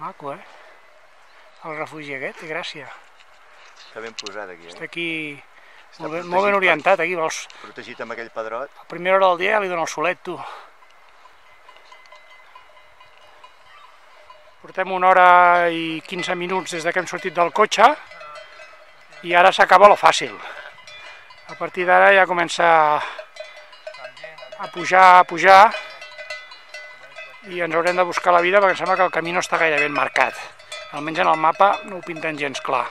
Maco, eh? El refugi aquest, té gràcia. Està ben posat aquí, Està eh? aquí Està molt ben, molt ben orientat, aquí vols. Protegit amb aquell pedrot. A primera hora del dia ja li dona el solet, tu. Portem una hora i 15 minuts des de que hem sortit del cotxe i ara s'acaba lo fàcil. A partir d'ara ja comença a pujar, a pujar i ens haurem de buscar la vida perquè em sembla que el camí no està gaire ben marcat. Almenys en el mapa no ho pinten gens clar.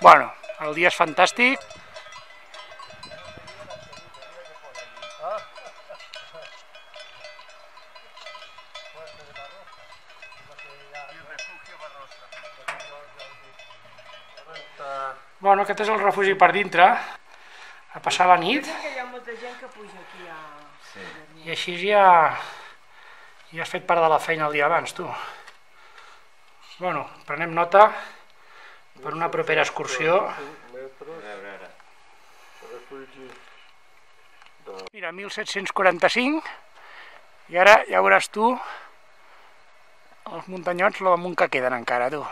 Bueno, el dia és fantàstic, Bueno, aquest és el refugi per dintre, a passar la nit, que hi ha molta gent que puja aquí a... i així ja, ja has fet part de la feina el dia abans, tu. Bueno, prenem nota per una propera excursió. Mira, 1745, i ara ja veuràs tu els muntanyots, lo amunt que queden encara, tu.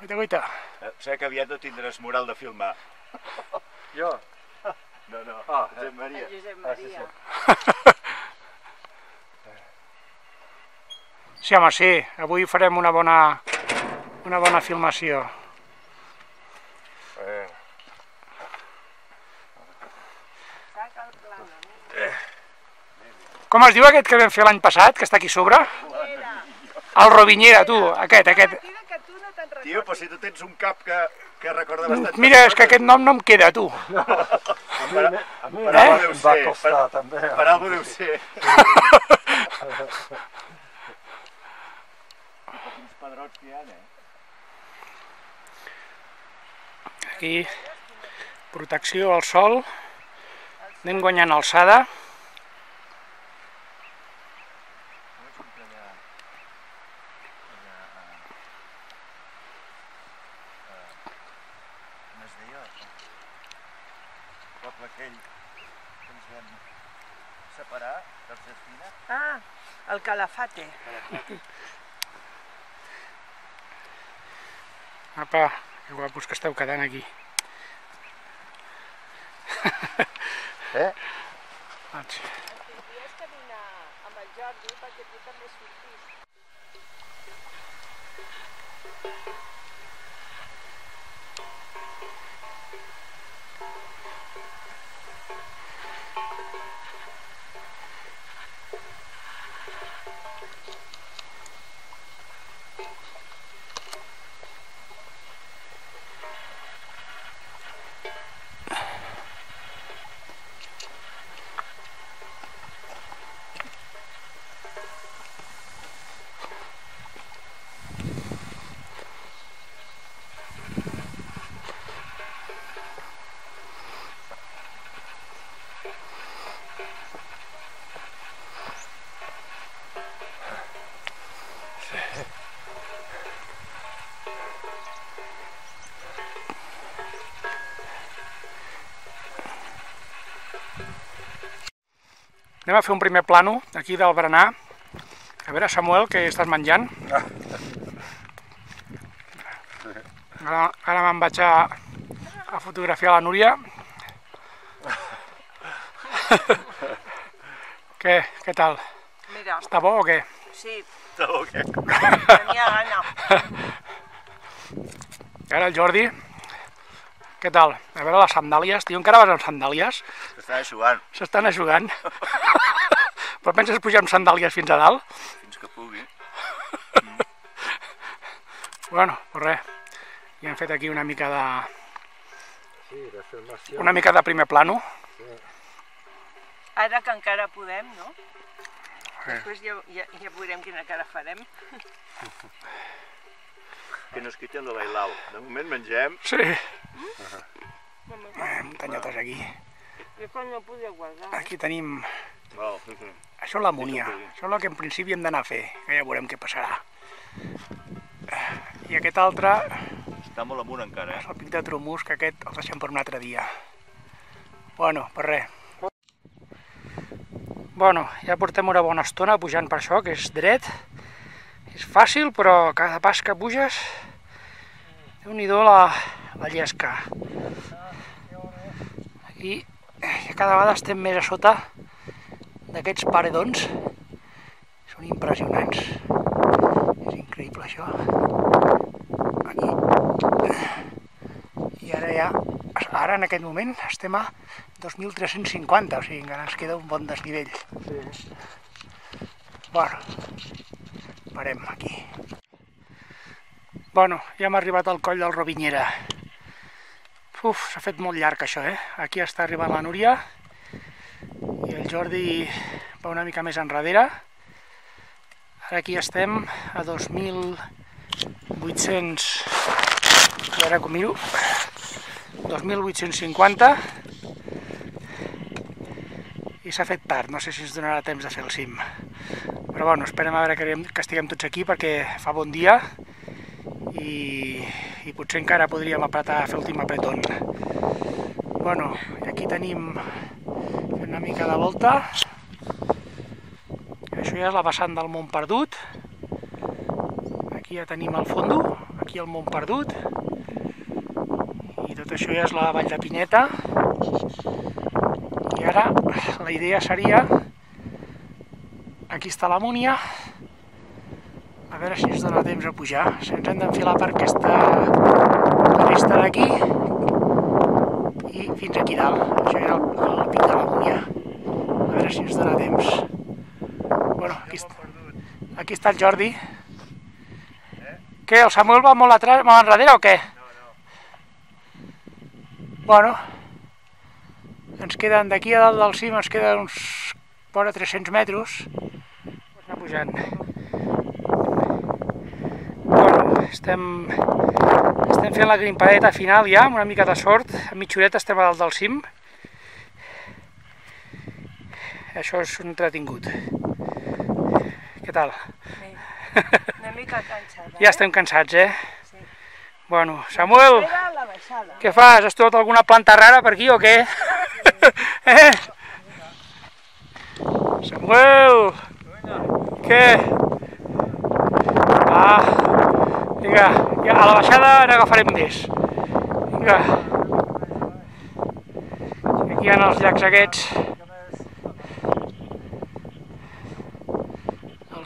Guaita, guaita. Eh, Sé que aviat no tindràs moral de filmar. Jo? No, no. Ah, Josep Maria. Josep Ah, sí, Maria. Sí, home, sí. Avui farem una bona, una bona filmació. Eh. Com es diu aquest que vam fer l'any passat, que està aquí a sobre? El Rovinyera, tu, aquest, aquest. Mentida que tu no te'n recordes. Tio, però si tu tens un cap que, que recorda bastant... Mira, és que aquest nom no em queda, tu. Per, mi per eh? algú deu em va ser. costar, Per, també. per algú deu ser. Quins pedrots que hi ha, eh? Aquí, protecció al sol. Anem guanyant alçada. Poble aquell que ens vam separar d'Argentina. Ah, el calafate. Apa, que guapos que esteu quedant aquí. Eh? Vaig. Tindries que dinar amb el Jordi perquè tu també sortis. Anem a fer un primer plano aquí del berenar. A veure, Samuel, què estàs menjant? Ara, ara me'n vaig a, a fotografiar la Núria. què, què tal? Mira, Està bo o què? sí, Segur que... tenia gana. I ara el Jordi. Què tal? A veure les sandàlies. Tio, encara vas amb sandàlies? Està jugant S'estan ajugant. Però penses pujar amb sandàlies fins a dalt? fins que pugui. Bueno, pues res. Ja hem fet aquí una mica de, Sí, de filmació. una mica de primer plano. Ara que encara podem, no? Eh. Després ja, ja, ja veurem quina cara farem. Que nos quiten lo bailau. De moment mengem. Sí. Eh, muntanyotes aquí. Jo quan no podia guardar. Aquí tenim... Oh. Això és l'amonia. Això és el que en principi hem d'anar a fer, que ja veurem què passarà. Eh, I aquest altre Està molt amunt encara, és eh? el pic de Tromús, que aquest el deixem per un altre dia. Bueno, per res. Bueno, ja portem una bona estona pujant per això, que és dret, És fàcil, però cada pas que puges, déu nhi la, la llesca. Aquí cada vegada estem més a sota d'aquests paredons. Són impressionants. És increïble això. Aquí. I ara ja, ara en aquest moment estem a 2.350, o sigui, encara ens queda un bon desnivell. Sí. Bueno, parem aquí. Bueno, ja hem arribat al coll del Rovinyera. Uf, s'ha fet molt llarg això, eh? Aquí està arribant la Núria Jordi va una mica més enrere. Ara aquí estem a 2.800... I ara com miro... 2.850 i s'ha fet tard, no sé si ens donarà temps de fer el cim. Però bueno, esperem a veure que, estiguem tots aquí perquè fa bon dia i, i potser encara podríem apretar, fer l'últim apretón. Bueno, aquí tenim una mica de volta. Això ja és la vessant del Mont Perdut. Aquí ja tenim el fondo, aquí el Mont Perdut. I tot això ja és la Vall de Pineta. I ara la idea seria... Aquí està la Múnia, a veure si ens dona temps a pujar. Si ens hem d'enfilar per aquesta resta d'aquí i fins aquí dalt. Això ja el, el pic de la Múnia. A veure si ens dona temps. Bueno, aquí, aquí està el Jordi. Què, el Samuel va molt, atrás, molt enrere o què? Bueno, ens queden d'aquí a dalt del cim, ens queden uns vora 300 metres. Anar pujant. Bueno, estem, estem fent la grimpadeta final ja, amb una mica de sort. A mitja horeta estem a dalt del cim. Això és un entretingut. Què tal? Sí. Una mica cansada. Ja estem cansats, eh? Sí. Bueno, Samuel, què fas? Has trobat alguna planta rara per aquí o què? eh? Samuel! Què? Ah, vinga, ja a la baixada n'agafarem més. Vinga. Aquí hi ha els llacs aquests.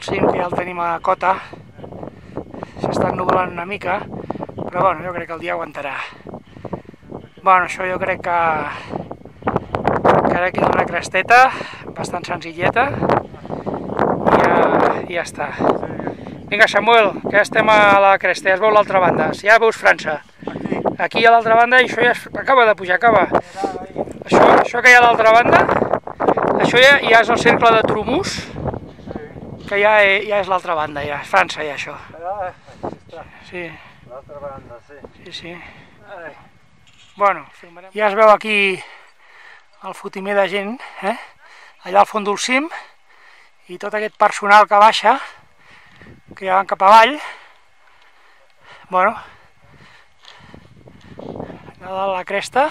Cim que ja el tenim a cota. S'està ennublant una mica, però bueno, jo crec que el dia aguantarà. Bueno, això jo crec que, que ara queda una cresteta bastant senzilleta i ja, ja està. Vinga, Samuel, que estem a la cresta, ja es veu l'altra banda. Si ja veus França. Aquí a l'altra banda, i això ja es, acaba de pujar, acaba. Això, això que hi ha a l'altra banda, això ja, ja és el cercle de Trumús, que ja, ja és l'altra banda, ja, és França, ja, això. Ah, està, Sí, l'altra banda, sí. sí, sí. Ai, Bueno, ja es veu aquí el fotimer de gent, eh? allà al fons del cim, i tot aquest personal que baixa, que ja van cap avall, bueno, allà dalt la cresta,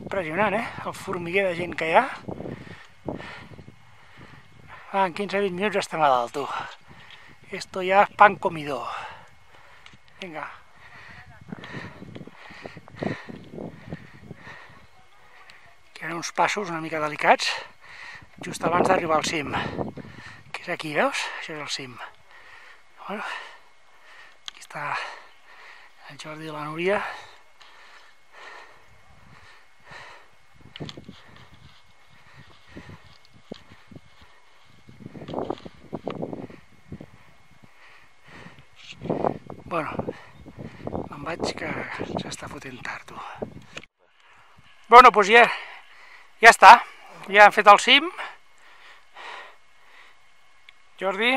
impressionant, eh? El formiguer de gent que hi ha. Ah, en 15-20 minuts estem a dalt, tu. Esto ya es pan comido. Vinga. que eren uns passos una mica delicats just abans d'arribar al cim que és aquí, veus? Això és el cim bueno, aquí està el Jordi i la Núria Bueno, me'n vaig que s'està fotent tard, tu. Bueno, doncs ja, ja està. Ja hem fet el cim. Jordi,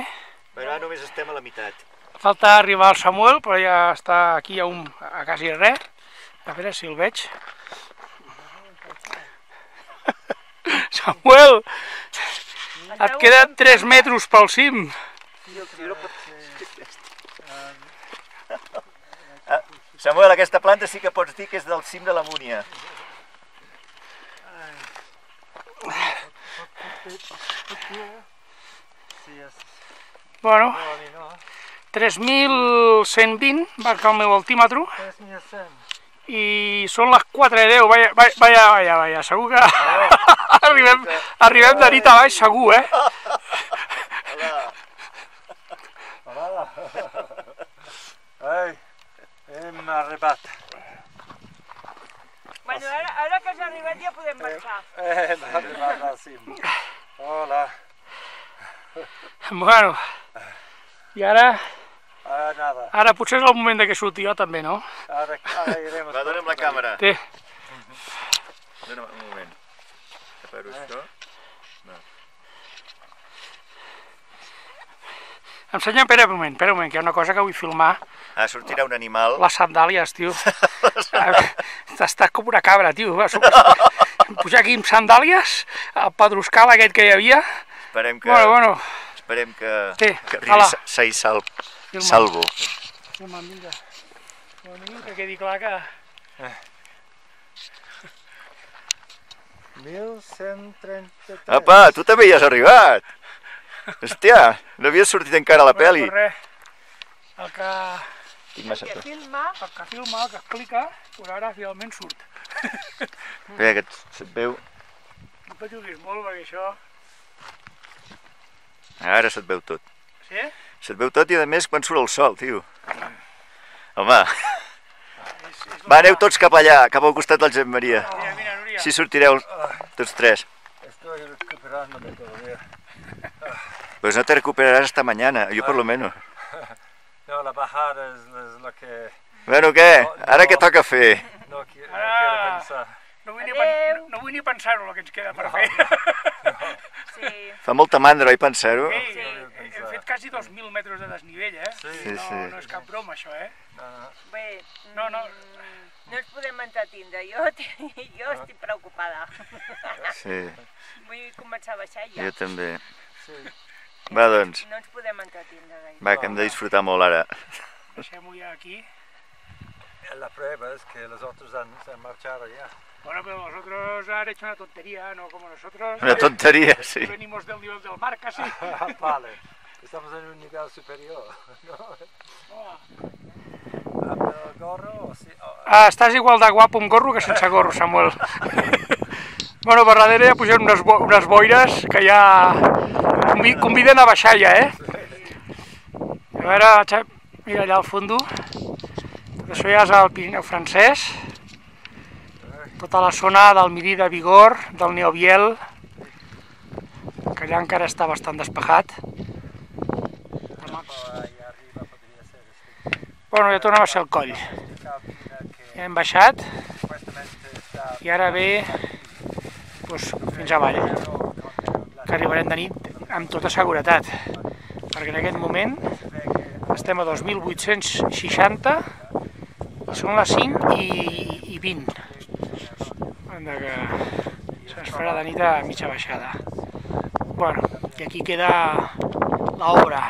Però ara només estem a la meitat. falta arribar al Samuel, però ja està aquí a, un, a quasi res. A veure si el veig. Samuel, et queden 3 metres pel cim. Samuel, aquesta planta sí que pots dir que és del cim de la Múnia. Bueno, No, a mi no. 3.120, marca el meu altímetro, 3100. i són les 4 de 10, vaya, vaya, vaya, vaya, vaya. segur que arribem, arribem de nit a baix, segur, eh? Parada. Ai, hem arribat. Bueno, ara, ara que has arribat ja podem marxar. Hem arribat al cim. Hola. Bueno, i ara, Ah, nada. ara potser és el moment de que surti jo també, no? Ara, ara irem. Va, dona'm la càmera. Té, Dona'm un moment. Separo això. Ensenya, espera un moment, espera un moment, que hi ha una cosa que vull filmar. Ah, sortirà un animal. Les sandàlies, tio. T'estàs com una cabra, tio. Pujar aquí amb sandàlies, el pedruscal aquest que hi havia. Esperem que, Bueno, bueno, esperem que, Sí, que arribi sa- sa i sal, filma. salvo. Filma, vinga. Com a mínim que quedi clar que... 1133. Apa, tu també hi has arribat. Hòstia, no havies sortit encara la res, el que, Tinc massa Que por. filma, el que filma, el que explica, pues ara finalment surt. Espera, que et- se't veu. No t'ajudis molt, perquè això... Ara se't veu tot. Sí? Se't veu tot i a més quan surt el sol, tio. Home, És, és va, aneu tots cap allà, cap al costat del Josep Maria. Mira, mira, Núria. Així sortireu tots tres. Estoy recuperándome todavía. Pues no te recuperarás hasta mañana, yo por lo menos. No, la bajada es, es lo que Bueno, què? Ara què toca fer? no, qui- no Ah. quiero pensar. No vull, ni no vull ni pensar-ho, el que ens queda per fer. sí. Fa molta mandra, oi, pensar-ho? Sí. he, he fet quasi 2.000 metres de desnivell, eh? Sí. Sí, no, sí. no és cap broma, això, eh? No, no. Bé, No, no. mm, no ens podem entretindre. Jo, jo estic preocupada. Sí, Vull començar a baixar ja. jo també. Sí. Va, doncs, No ens podem entretindre gaire. va, que hem de disfrutar molt ara. Deixem-ho ja aquí. La prueba es que los otros han, se han marchado ya. Bueno, pero vosotros han hecho una tontería, no como nosotros. Una tonteria, sí. Venimos del nivel del mar casi. vale. Estamos en un nivel superior. ¿no? Oh. ¿Amb el gorro o sí? o- Ah, estàs igual de guapo amb gorro que sense gorro, Samuel. bueno, per darrere ja pugem unes, bo unes boires que ja convi conviden a baixar ja, eh? A veure, mira allà al fondo. Tot això ja és el Pirineu francès. Tota la zona del Mirí de Vigor, del Neobiel, que allà encara està bastant despejat. Bueno, ja tornem a ser el coll. Ja hem baixat i ara ve doncs, fins avall. que arribarem de nit amb tota seguretat, perquè en aquest moment estem a 2.860 i són les 5 i, i 20. De que se'ns farà de nit a mitja baixada. Bueno, i aquí queda l'obra.